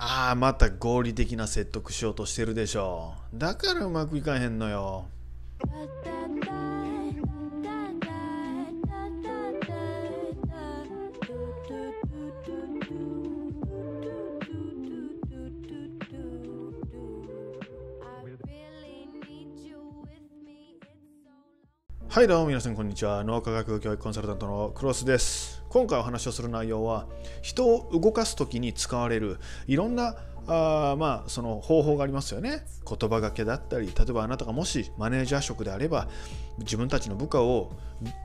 ああまた合理的な説得しようとしてるでしょう。だからうまくいかへんのよ。はいどうも皆さんこんにちは。脳科学教育コンサルタントのクロスです。今回お話をする内容は人を動かす時に使われるいろんなあまあその方法がありますよね。言葉がけだったり例えばあなたがもしマネージャー職であれば自分たちの部下を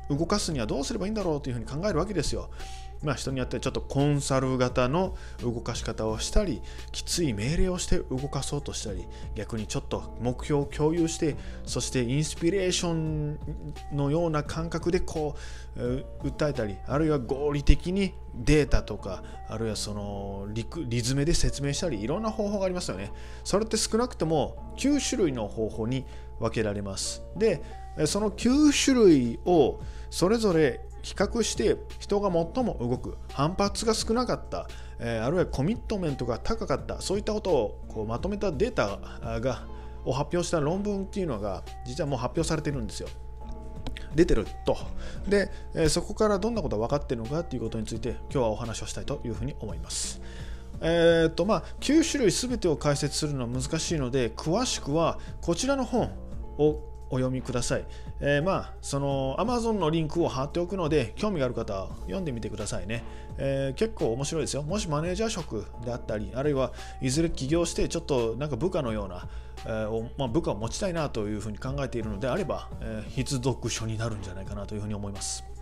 動かすにはどうすればいいんだろうというふうに考えるわけですよ。まあ、人によってちょっとコンサル型の動かし方をしたりきつい命令をして動かそうとしたり逆にちょっと目標を共有してそしてインスピレーションのような感覚でこう訴えたりあるいは合理的にデータとかあるいはそのリリズムで説明したりいろんな方法がありますよね。それって少なくとも9種類の方法に分けられますでその9種類をそれぞれ比較して人が最も動く反発が少なかった、え、あるいはコミットメントが高かったそういったことをこうまとめたデータがを発表した論文っていうのが実はもう発表されてるんですよ。出てると。で、え、そこからどんなことが分かってるのかっていうことについて今日はお話をしたいというふうに思います。えーとまあ、9種類全てを解説するのは難しいので詳しくはこちらの本をお読みください。えー、まあ、その Amazon のリンクを貼っておくので、興味がある方は読んでみてくださいね。えー、結構面白いですよ。もしマネージャー職であったり、あるいはいずれ起業して、ちょっとなんか部下のような、えー、まあ、部下を持ちたいなというふうに考えているのであれば、え必読書になるんじゃないかなというふうに思います。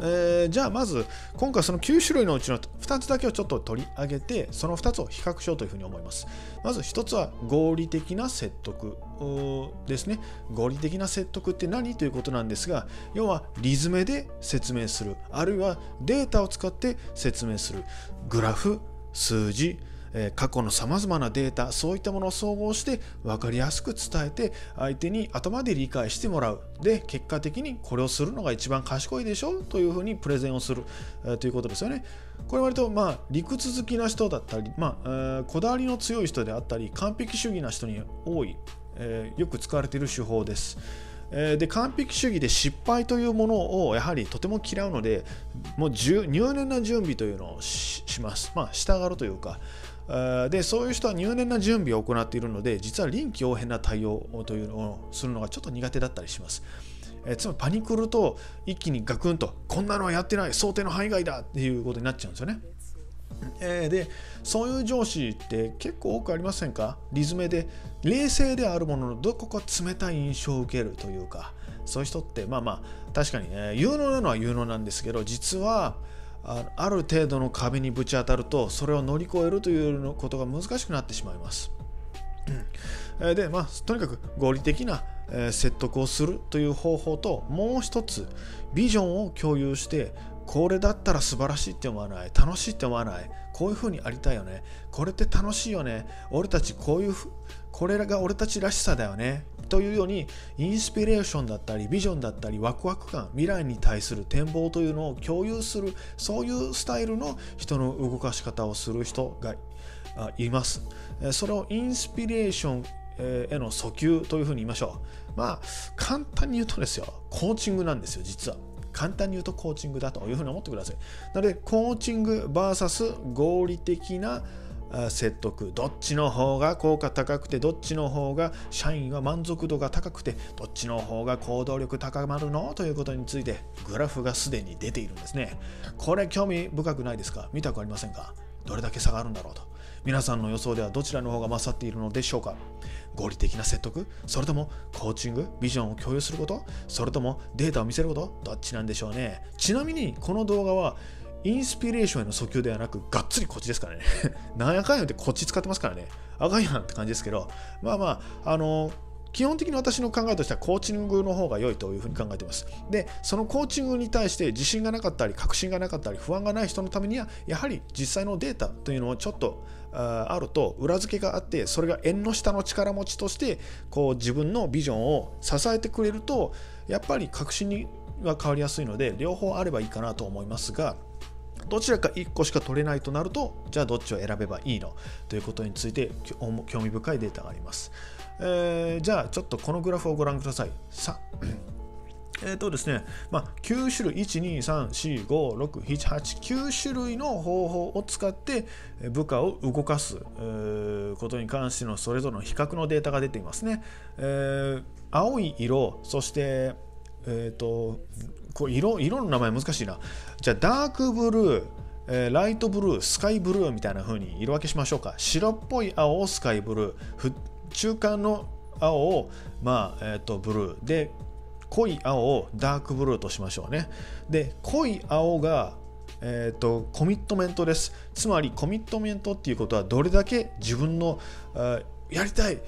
えー、じゃあまず今回その9種類のうちの2つだけをちょっと取り上げてその2つを比較しようというふうに思います。まず1つは合理的な説得ですね。合理的な説得って何ということなんですが要はリズムで説明する。あるいはデータを使って説明する。グラフ数字過去のさまざまなデータそういったものを総合して分かりやすく伝えて相手に頭で理解してもらう。で結果的にこれをするのが一番賢いでしょというふうにプレゼンをする、ということですよね。これ割とまあ理屈好きな人だったり、まあ、こだわりの強い人であったり完璧主義な人に多い、よく使われている手法です。で完璧主義で失敗というものをやはりとても嫌うのでもう入念な準備というのをします。まあ、従うというか、でそういう人は入念な準備を行っているので実は臨機応変な対応というのをするのがちょっと苦手だったりします。えつまりパニクると一気にガクンとこんなのはやってない想定の範囲外だっていうことになっちゃうんですよね。えー、でそういう上司って結構多くありませんか？リズムで冷静であるもののどこか冷たい印象を受けるというか。そういう人ってまあまあ確かに、ね、有能なのは有能なんですけど実はある程度の壁にぶち当たるとそれを乗り越えるということが難しくなってしまいます。うん、でまあとにかく合理的な説得をするという方法ともう一つビジョンを共有してこれだったら素晴らしいって思わない？楽しいって思わない？こういう風にありたいよね？これって楽しいよね？俺たちこういうこれが俺たちらしさだよね？というようにインスピレーションだったりビジョンだったりワクワク感未来に対する展望というのを共有するそういうスタイルの人の動かし方をする人がいます。それをインスピレーションへの訴求というふうに言いましょう。まあ簡単に言うとですよ。コーチングなんですよ実は。簡単に言うとコーチングだというふうに思ってください。なのでコーチング VS 合理的な説得。どっちの方が効果高くてどっちの方が社員は満足度が高くてどっちの方が行動力高まるの？ということについてグラフがすでに出ているんですね。これ興味深くないですか？見たくありませんか？どれだけ差があるんだろうと。皆さんの予想ではどちらの方が勝っているのでしょうか？合理的な説得？それともコーチング？ビジョンを共有すること？それともデータを見せること？どっちなんでしょうね？ちなみにこの動画はインスピレーションへの訴求ではなく、がっつりこっちですからね。なんやかんやってこっち使ってますからね。あかんやんって感じですけど、まあまあ、あの基本的に私の考えとしてはコーチングの方が良いというふうに考えています。で、そのコーチングに対して自信がなかったり、確信がなかったり、不安がない人のためには、やはり実際のデータというのをちょっとあると裏付けがあって、それが縁の下の力持ちとして、こう自分のビジョンを支えてくれると、やっぱり確信には変わりやすいので、両方あればいいかなと思いますが、どちらか1個しか取れないとなるとじゃあどっちを選べばいいの？ということについて興味深いデータがあります、えー、じゃあちょっとこのグラフをご覧ください。さえっ、とですね、まあ、9種類、1、2、3、4、5、6、7、8、9種類の方法を使って部下を動かすことに関してのそれぞれの比較のデータが出ていますね。えー、青い色、そして、えっ、ー、と、こう色色の名前難しいな。じゃあ、ダークブルー、え、ライトブルー、スカイブルーみたいな風に色分けしましょうか。白っぽい青をスカイブルー、中間の青を、まあえーとブルーで濃い青をダークブルーとしましょうね。で、濃い青が、えーと、コミットメントです。つまりコミットメントっていうことはどれだけ自分のやりたい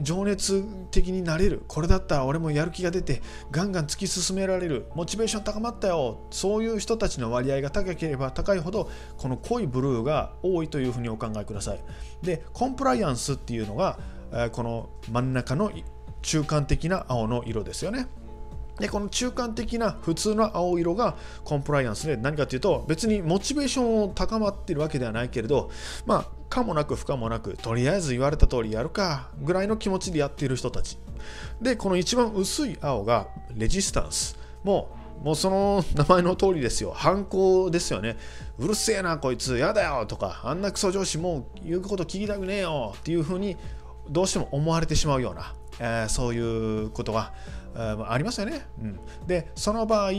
情熱的になれる。これだったら俺もやる気が出てガンガン突き進められる。モチベーション高まったよ。そういう人たちの割合が高ければ高いほどこの濃いブルーが多いというふうにお考えください。でコンプライアンスっていうのがこの真ん中の中間的な青の色ですよね。でこの中間的な普通の青色がコンプライアンスで何かというと別にモチベーションを高まっているわけではないけれどまあかもなく不可もなくとりあえず言われた通りやるかぐらいの気持ちでやっている人たち。でこの一番薄い青がレジスタンス。もうもうその名前の通りですよ。反抗ですよね。うるせえなこいつ。やだよとか。あんなクソ上司もう言うこと聞きたくねえよっていうふうにどうしても思われてしまうような、えー、そういうことがありますよね。うん、で、その場合、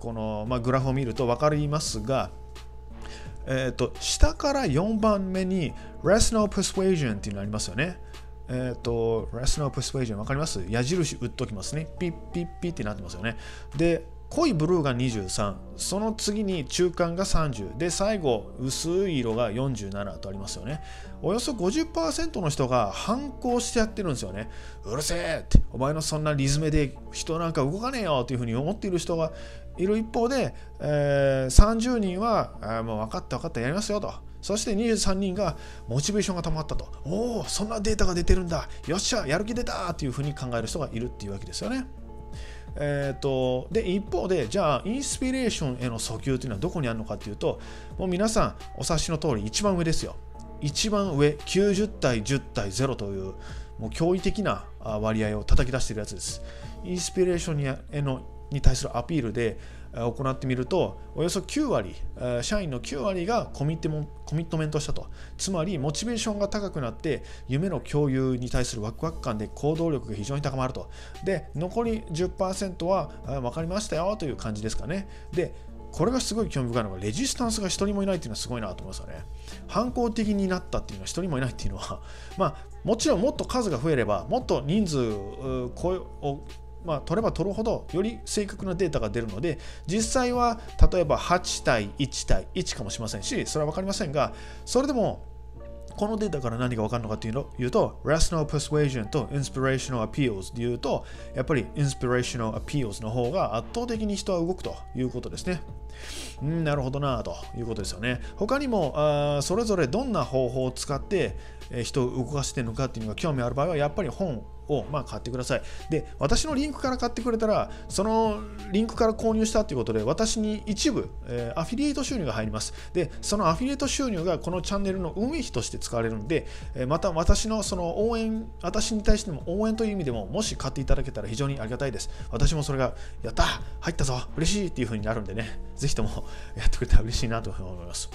この、まあ、グラフを見ると分かりますが、えーと、下から4番目に Rational Persuasion っていうのありますよね。えっ、ー、と、Rational Persuasion 分かります？矢印打っときますね。ピッピッピッってなってますよね。で、濃いブルーが23その次に中間が30で最後薄い色が47とありますよね。およそ50%の人が反抗してやってるんですよね。うるせえって。お前のそんなリズムで人なんか動かねえよっていうふうに思っている人がいる一方で、えー、30人はあもう分かった分かったやりますよと。そして23人がモチベーションが溜まったと。おおそんなデータが出てるんだ。よっしゃやる気出たっていうふうに考える人がいるっていうわけですよね。えーと、で一方でじゃあインスピレーションへの訴求というのはどこにあるのかっていうともう皆さんお察しの通り一番上ですよ。一番上90対10対0というもう驚異的な割合を叩き出しているやつです。インスピレーションへのに対するアピールで行ってみるとおよそ9割社員の9割がコミットコミットメントしたと。つまりモチベーションが高くなって夢の共有に対するワクワク感で行動力が非常に高まると。で残り10%は分かりましたよという感じですかね。でこれがすごい興味深いのがレジスタンスが1人もいないっていうのはすごいなと思いますよね。反抗的になったっていうのは1人もいないっていうのは。まあもちろんもっと数が増えればもっと人数をまあ、取れば取るほどより正確なデータが出るので実際は例えば8対1対1かもしれませんしそれは分かりませんがそれでもこのデータから何が分かるのかというのを言うと Rational Persuasion と Inspirational Appeals で言うとやっぱり Inspirational Appeals の方が圧倒的に人は動くということですね。うん、なるほどなということですよね。他にもあそれぞれどんな方法を使って人を動かしているのかっていうのが興味ある場合はやっぱり本をまあ買ってください。で、私のリンクから買ってくれたら、そのリンクから購入したということで、私に一部、えー、アフィリエイト収入が入ります。で、そのアフィリエイト収入がこのチャンネルの運営費として使われるので、えー、また私のその応援、私に対しても応援という意味でも、もし買っていただけたら非常にありがたいです。私もそれが、やった入ったぞ嬉しいっていう風になるんでね、ぜひとも やってくれたら嬉しいなと思います。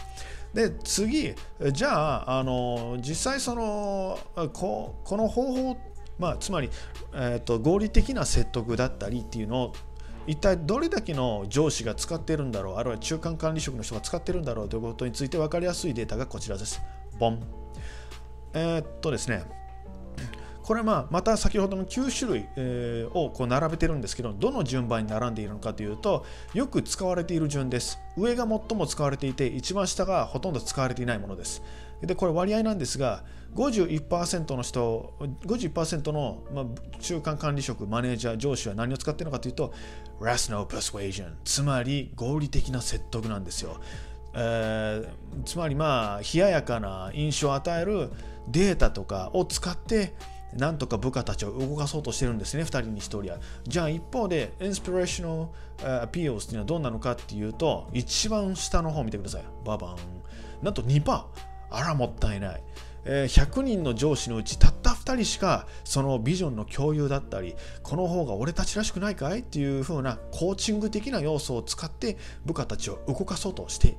で次じゃああの実際そのここの方法まあ、つまり、えーと、合理的な説得だったりっていうのを一体どれだけの上司が使ってるんだろうあるいは中間管理職の人が使ってるんだろうということについて分かりやすいデータがこちらです。ボン。えー、っとですね、これまあまた先ほどの9種類、をこう並べてるんですけどどの順番に並んでいるのかというとよく使われている順です上が最も使われていて一番下がほとんど使われていないものですでこれ割合なんですが51%の人51%の、まあ、中間管理職マネージャー上司は何を使っているのかというと rational persuasion つまり合理的な説得なんですよ、えー、つまりまあ冷ややかな印象を与えるデータとかを使ってなんとか部下たちを動かそうとしてるんですね、2人に1人は。じゃあ一方で、インスピレーショナルアピールっていうのはどうなのかっていうと、一番下の方見てください。ババン。なんと2%。あら、もったいない。え100人の上司のうちたった2人しかそのビジョンの共有だったりこの方が俺たちらしくないかい？っていう風なコーチング的な要素を使って部下たちを動かそうとして、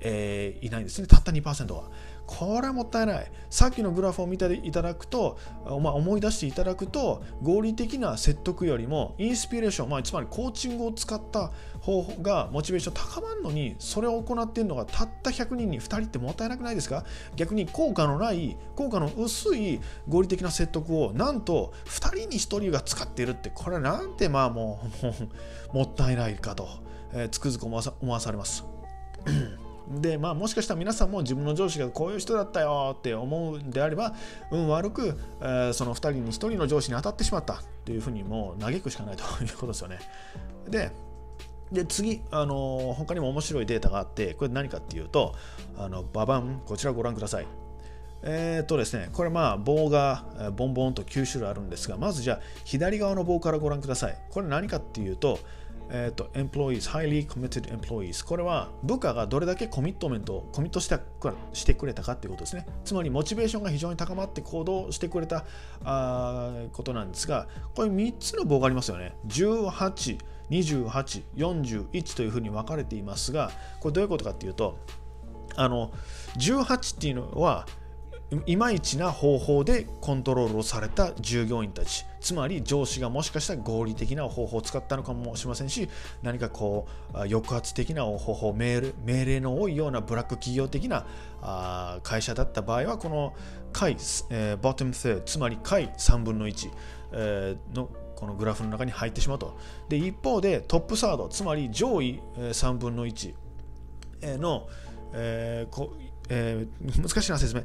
えー、いないんですねたった2%は。これはもったいない。さっきのグラフを見ていただくと、まあ、思い出していただくと、合理的な説得よりも、インスピレーション、まあ、つまりコーチングを使った方法がモチベーション高まるのに、それを行っているのがたった100人に2人ってもったいなくないですか？逆に効果のない、効果の薄い合理的な説得を、なんと2人に1人が使っているって、これなんてまあもう、もったいないかと、えー、つくづく思わされます。で、まあ、もしかしたら皆さんも自分の上司がこういう人だったよって思うんであれば、運悪く、えー、その2人に1人の上司に当たってしまったっていうふうにもう嘆くしかないということですよね。で、で次、あの他にも面白いデータがあって、これ何かっていうと、あのババン、こちらご覧ください。えー、っとですね、これまあ棒がボンボンと9種類あるんですが、まずじゃあ左側の棒からご覧ください。これ何かっていうと、えっ、ー、と、employees, highly committed employees。これは部下がどれだけコミットメントをコミットしたしてくれたかっていうことですね。つまり、モチベーションが非常に高まって行動してくれたあことなんですが、これ3つの棒がありますよね。18、28、41というふうに分かれていますが、これどういうことかっていうと、あの18っていうのは、いまいちな方法でコントロールをされた従業員たち。つまり上司がもしかしたら合理的な方法を使ったのかもしれませんし何かこう抑圧的な方法命令の多いようなブラック企業的な会社だった場合はこの下位、えー、bottom third つまり下位3分の1、のこのグラフの中に入ってしまうと。で一方でトップサードつまり上位3分の1の、えーこえー、難しいな説明。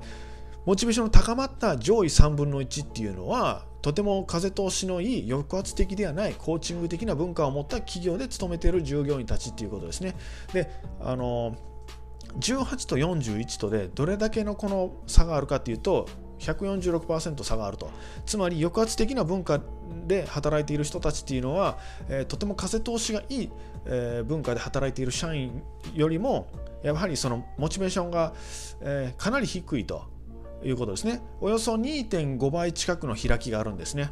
モチベーションの高まった上位3分の1っていうのはとても風通しのいい抑圧的ではないコーチング的な文化を持った企業で勤めている従業員たちっていうことですね。であの18と41とでどれだけのこの差があるかっていうと146%差があるとつまり抑圧的な文化で働いている人たちっていうのは、えー、とても風通しがいい、えー、文化で働いている社員よりもやはりそのモチベーションが、えー、かなり低いということですね。およそ2.5倍近くの開きがあるんですね。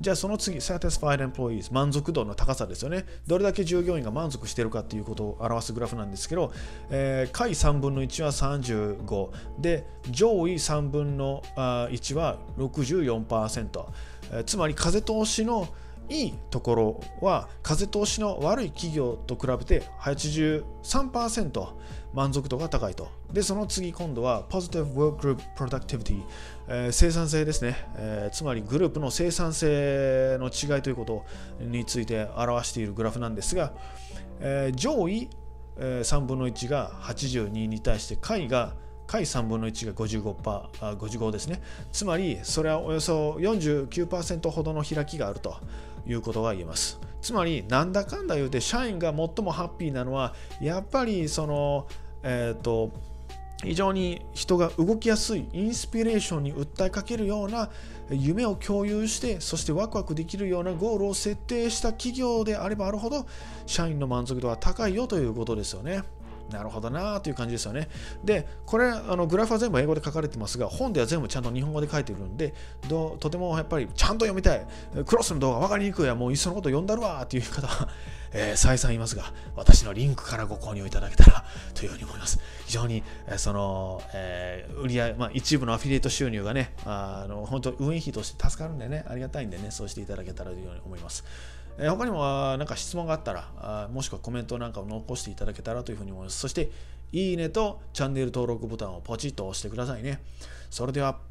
じゃあその次、satisfied employees、満足度の高さですよね。どれだけ従業員が満足しているかということを表すグラフなんですけど、えー、下位3分の1は35で、上位3分の1は64%。えー、つまり風通しのいいところは風通しの悪い企業と比べて83%満足度が高いと。で、その次今度は Positive Work Group Productivity、えー、生産性ですね、えー、つまりグループの生産性の違いということについて表しているグラフなんですが、えー、上位、え、3分の1が82に対して下位が下位3分の1が55%パー55ですね。つまり、それはおよそ49%ほどの開きがあるということが言えます。つまり、なんだかんだ言うて、社員が最もハッピーなのは、やっぱりその、えっ、ー、と、非常に人が動きやすいインスピレーションに訴えかけるような夢を共有してそしてワクワクできるようなゴールを設定した企業であればあるほど社員の満足度は高いよということですよね。なるほどなという感じですよね。で、これ、あのグラフは全部英語で書かれてますが、本では全部ちゃんと日本語で書いてるんで、とてもやっぱりちゃんと読みたい、クロスの動画分かりにくいや、もういっそのこと読んだるわっていう方は、えー、再三言いますが、私のリンクからご購入いただけたらというふうに思います。非常に、えー、その、えー、売り上げ、まあ、一部のアフィリエイト収入がね、あの本当、運営費として助かるんでね、ありがたいんでね、そうしていただけたらというふうに思います。え他にもなんか質問があったらあ、もしくはコメントなんかを残していただけたらというふうに思います。そして、いいねとチャンネル登録ボタンをポチッと押してくださいね。それでは。